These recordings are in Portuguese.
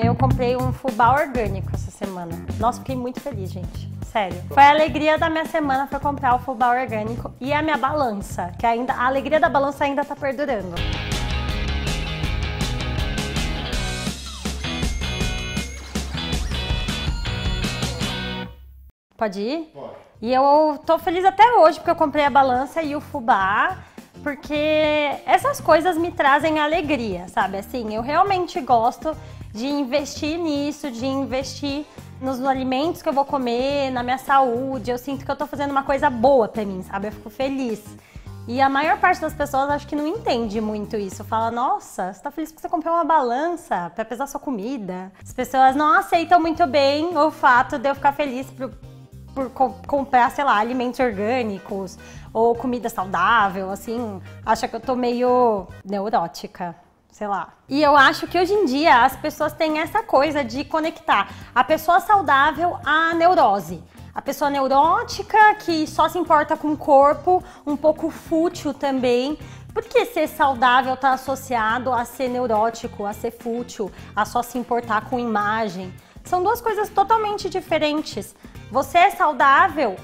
Eu comprei um fubá orgânico essa semana. Nossa, fiquei muito feliz, gente. Sério. Foi a alegria da minha semana foi comprar o fubá orgânico e a minha balança, que ainda a alegria da balança ainda tá perdurando. Pode ir? Pode. E eu tô feliz até hoje porque eu comprei a balança e o fubá, porque essas coisas me trazem alegria, sabe? Assim, eu realmente gosto de investir nisso, de investir nos alimentos que eu vou comer, na minha saúde. Eu sinto que eu tô fazendo uma coisa boa pra mim, sabe? Eu fico feliz. E a maior parte das pessoas acho que não entende muito isso. Fala, nossa, você tá feliz porque você comprou uma balança pra pesar sua comida. As pessoas não aceitam muito bem o fato de eu ficar feliz por, por co- comprar, sei lá, alimentos orgânicos ou comida saudável, assim. Acha que eu tô meio neurótica sei lá. E eu acho que hoje em dia as pessoas têm essa coisa de conectar a pessoa saudável à neurose. A pessoa neurótica que só se importa com o corpo, um pouco fútil também. Porque ser saudável está associado a ser neurótico, a ser fútil, a só se importar com imagem. São duas coisas totalmente diferentes. Você é saudável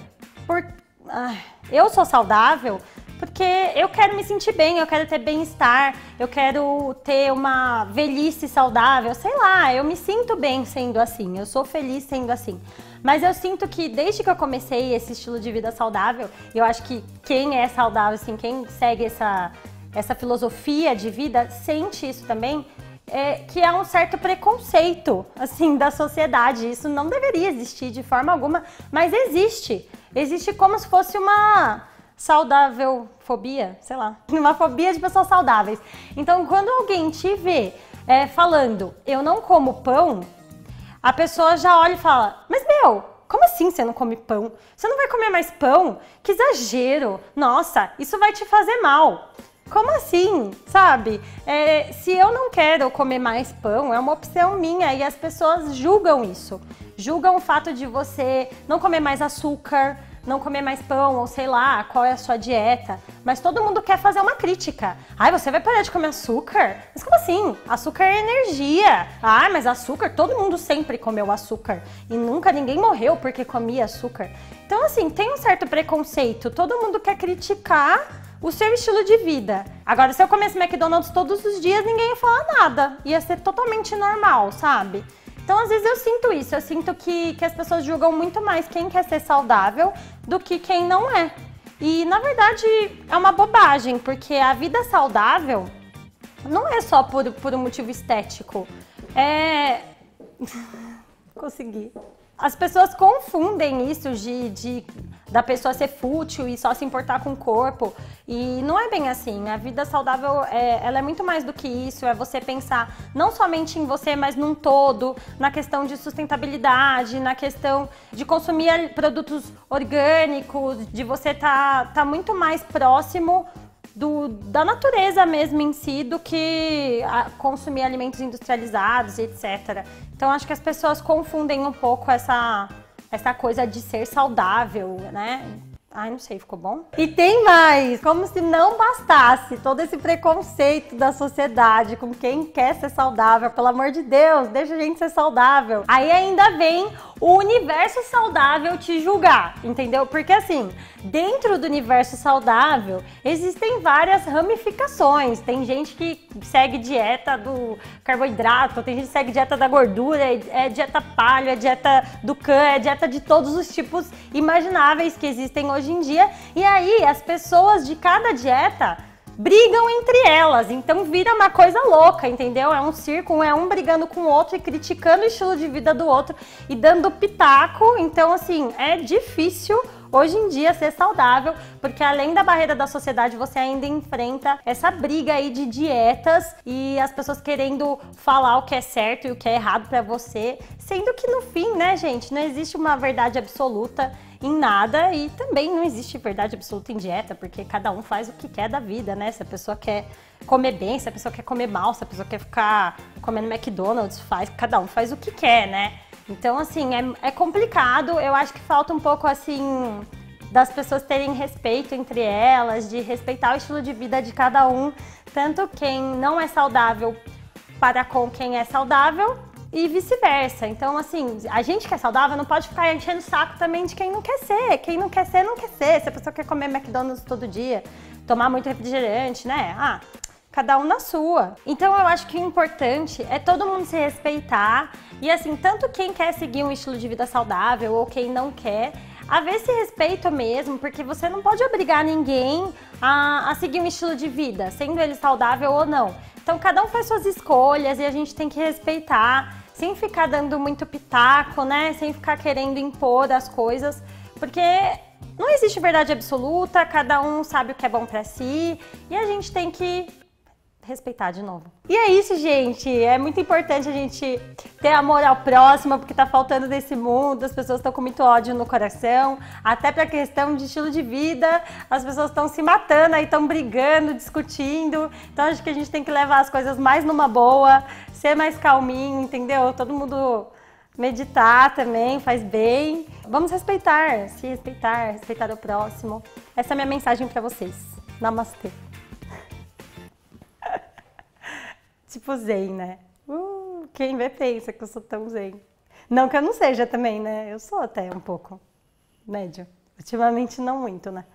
por. Ai, eu sou saudável porque eu quero me sentir bem, eu quero ter bem-estar, eu quero ter uma velhice saudável, sei lá, eu me sinto bem sendo assim, eu sou feliz sendo assim. Mas eu sinto que desde que eu comecei esse estilo de vida saudável, eu acho que quem é saudável, assim, quem segue essa, essa filosofia de vida, sente isso também, é, que há um certo preconceito, assim, da sociedade. Isso não deveria existir de forma alguma, mas existe. Existe como se fosse uma saudável fobia, sei lá, uma fobia de pessoas saudáveis. Então, quando alguém te vê é, falando, eu não como pão, a pessoa já olha e fala, mas meu, como assim você não come pão? Você não vai comer mais pão? Que exagero! Nossa, isso vai te fazer mal. Como assim? Sabe? É, se eu não quero comer mais pão, é uma opção minha e as pessoas julgam isso. Julgam o fato de você não comer mais açúcar, não comer mais pão, ou sei lá, qual é a sua dieta. Mas todo mundo quer fazer uma crítica. Ai, você vai parar de comer açúcar? Mas como assim? Açúcar é energia. Ah, mas açúcar, todo mundo sempre comeu açúcar. E nunca ninguém morreu porque comia açúcar. Então, assim, tem um certo preconceito. Todo mundo quer criticar o seu estilo de vida. Agora, se eu comesse McDonald's todos os dias, ninguém ia falar nada. Ia ser totalmente normal, sabe? Então, às vezes eu sinto isso. Eu sinto que, que as pessoas julgam muito mais quem quer ser saudável do que quem não é. E, na verdade, é uma bobagem, porque a vida saudável não é só por, por um motivo estético. É. Consegui. As pessoas confundem isso de, de da pessoa ser fútil e só se importar com o corpo. E não é bem assim. A vida saudável é, ela é muito mais do que isso. É você pensar não somente em você, mas num todo, na questão de sustentabilidade, na questão de consumir produtos orgânicos, de você estar tá, tá muito mais próximo do, da natureza mesmo em si do que consumir alimentos industrializados, etc. Então acho que as pessoas confundem um pouco essa, essa coisa de ser saudável, né? Ai, não sei, ficou bom? E tem mais! Como se não bastasse todo esse preconceito da sociedade com quem quer ser saudável, pelo amor de Deus, deixa a gente ser saudável. Aí ainda vem o universo saudável te julgar, entendeu? Porque assim, dentro do universo saudável existem várias ramificações. Tem gente que segue dieta do carboidrato, tem gente que segue dieta da gordura, é dieta palha, é dieta do cã, é dieta de todos os tipos imagináveis que existem hoje em dia. E aí, as pessoas de cada dieta brigam entre elas, então vira uma coisa louca, entendeu? É um circo, é um brigando com o outro e criticando o estilo de vida do outro e dando pitaco. Então, assim, é difícil hoje em dia ser saudável, porque além da barreira da sociedade, você ainda enfrenta essa briga aí de dietas e as pessoas querendo falar o que é certo e o que é errado para você, sendo que no fim, né, gente, não existe uma verdade absoluta em nada e também não existe verdade absoluta em dieta, porque cada um faz o que quer da vida, né? Se a pessoa quer comer bem, se a pessoa quer comer mal, se a pessoa quer ficar comendo McDonald's, faz, cada um faz o que quer, né? Então, assim, é, é complicado. Eu acho que falta um pouco, assim, das pessoas terem respeito entre elas, de respeitar o estilo de vida de cada um, tanto quem não é saudável para com quem é saudável e vice-versa. Então, assim, a gente que é saudável não pode ficar enchendo o saco também de quem não quer ser. Quem não quer ser, não quer ser. Se a pessoa quer comer McDonald's todo dia, tomar muito refrigerante, né? Ah, cada um na sua. Então eu acho que o importante é todo mundo se respeitar e assim, tanto quem quer seguir um estilo de vida saudável ou quem não quer, haver esse respeito mesmo, porque você não pode obrigar ninguém a, a seguir um estilo de vida, sendo ele saudável ou não. Então cada um faz suas escolhas e a gente tem que respeitar, sem ficar dando muito pitaco, né? Sem ficar querendo impor as coisas, porque não existe verdade absoluta, cada um sabe o que é bom para si e a gente tem que respeitar de novo. E é isso, gente. É muito importante a gente ter amor ao próximo, porque tá faltando nesse mundo. As pessoas estão com muito ódio no coração. Até pra questão de estilo de vida, as pessoas estão se matando aí, estão brigando, discutindo. Então acho que a gente tem que levar as coisas mais numa boa, ser mais calminho, entendeu? Todo mundo meditar também faz bem. Vamos respeitar, se respeitar, respeitar o próximo. Essa é a minha mensagem para vocês. Namastê. tipo zen, né? Uh, quem vê pensa que eu sou tão zen. Não que eu não seja também, né? Eu sou até um pouco médio. Ultimamente não muito, né?